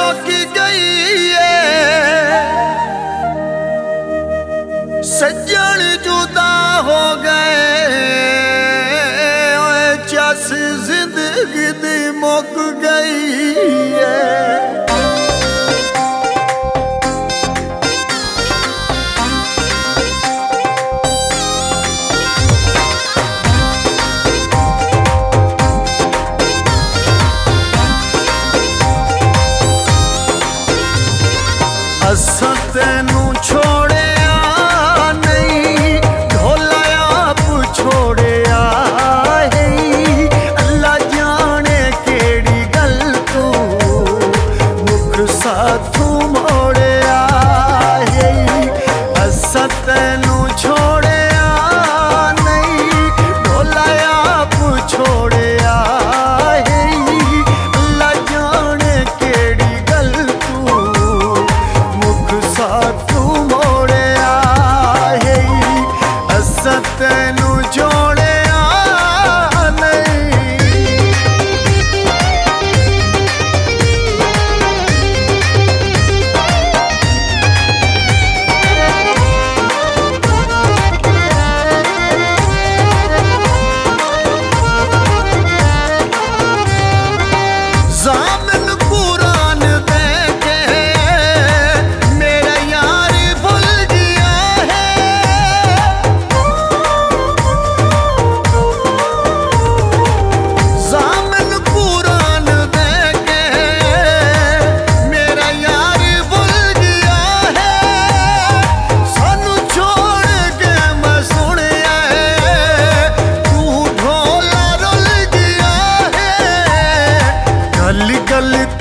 ਸੋਕੀ ਗਈ ਏ। ਸੱਜਣ ਜੁਦਾ ਹੋ ਗਏ। ਓਏ ਚਸ ਜ਼ਿੰਦਗੀ ਦੱਸਾਂ ਤੈਨੂੰ ਛੋੜਿਆ ਨਹੀਂ ਢੋਲਾ ਆਪ ਛੋੜਿਆ ਹੈ ਅੱਲਾ ਜਾਣੇ ਕਿਹੜੀ ਗੱਲ ਤੂੰ ਮੁਖ ਸਾਥੋਂ ਮੋੜਿਆ ਹੈ ਅਸਾਂ ਤੈਨੂੰ live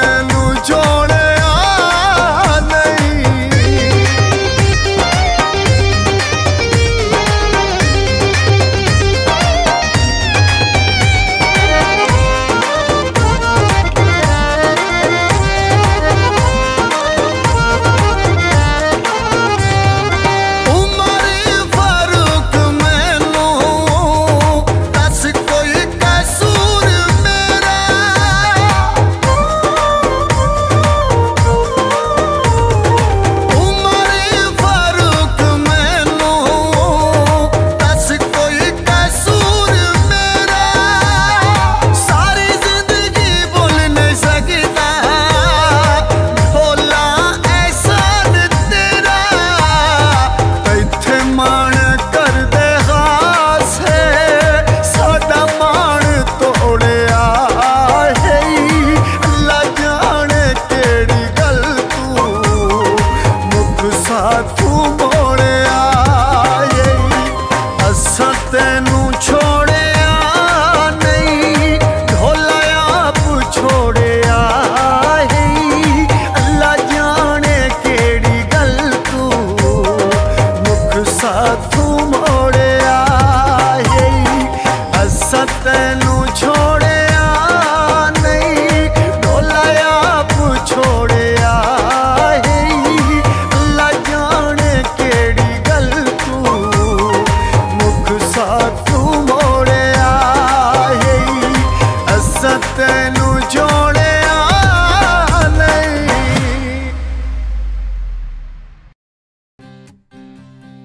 ਮੈਨੂੰ ਜੋ